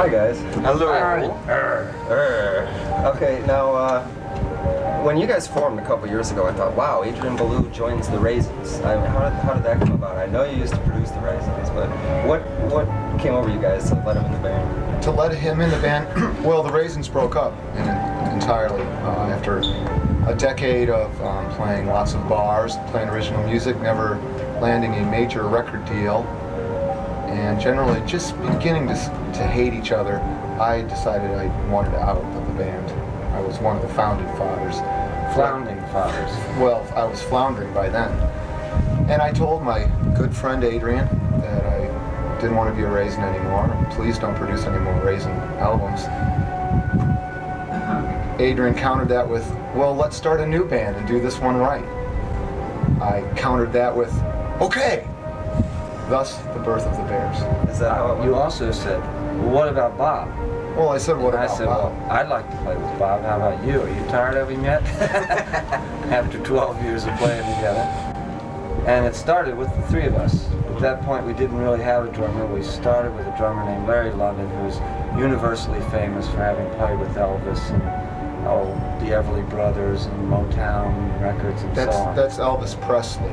Hi guys. Hello. Err. Okay, now uh, when you guys formed a couple years ago, I thought, wow, Adrian Belew joins the Raisins. I, how, did, how did that come about? I know you used to produce the Raisins, but what what came over you guys to let him in the band? To let him in the band, well, the Raisins broke up in, entirely uh, after a decade of um, playing lots of bars, playing original music, never landing a major record deal, and generally just beginning to, to hate each other. I decided I wanted out of the band. I was one of the founding fathers. Founding fathers. Well, I was floundering by then. And I told my good friend Adrian that I didn't want to be a Raisin anymore. Please don't produce any more Raisin albums. Uh-huh. Adrian countered that with, well, let's start a new band and do this one right. I countered that with, okay. Thus, the birth of the Bears. Is that how it went? You also said, well, what about Bob? Well, I said, what and I said, Bob? well, I'd like to play with Bob. How about you? Are you tired of him yet? After 12 years of playing together. And it started with the three of us. At that point, we didn't really have a drummer. We started with a drummer named Larry Londin, who's universally famous for having played with Elvis and oh, the Everly Brothers and Motown records and That's, so on. that's Elvis Presley.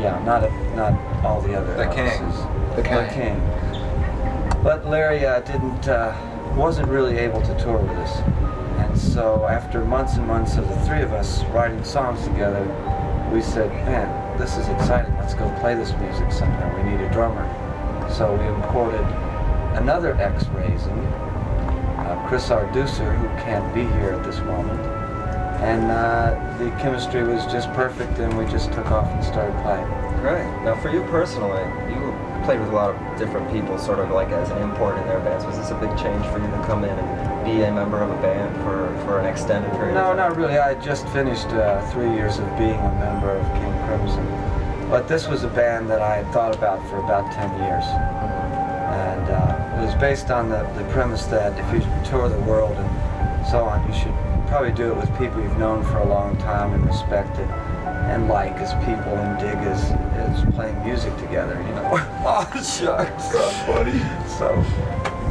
Yeah, not a, not all the other The King. Elvises. The The King. King. But Larry uh, didn't, uh, wasn't really able to tour with us. And so after months and months of the three of us writing songs together, we said, man, this is exciting. Let's go play this music somewhere. We need a drummer. So we imported another ex-Raisin, uh, Chris Arduser, who can't be here at this moment. And uh, the chemistry was just perfect, and we just took off and started playing. Right. Now, for you personally, you played with a lot of different people, sort of like as an import in their bands. Was this a big change for you to come in and be a member of a band for, for an extended period No, not really. I had just finished uh, three years of being a member of King Crimson. But this was a band that I had thought about for about 10 years. And uh, it was based on the, the premise that if you tour the world and so on, you should probably do it with people you've known for a long time and respected and like as people and dig as, as playing music together, you know. oh, shucks. That's funny. So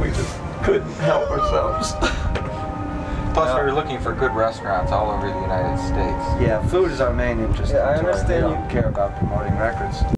we just couldn't help ourselves. Plus, we were looking for good restaurants all over the United States. Yeah, food is our main interest. Yeah, I understand you- care about promoting records.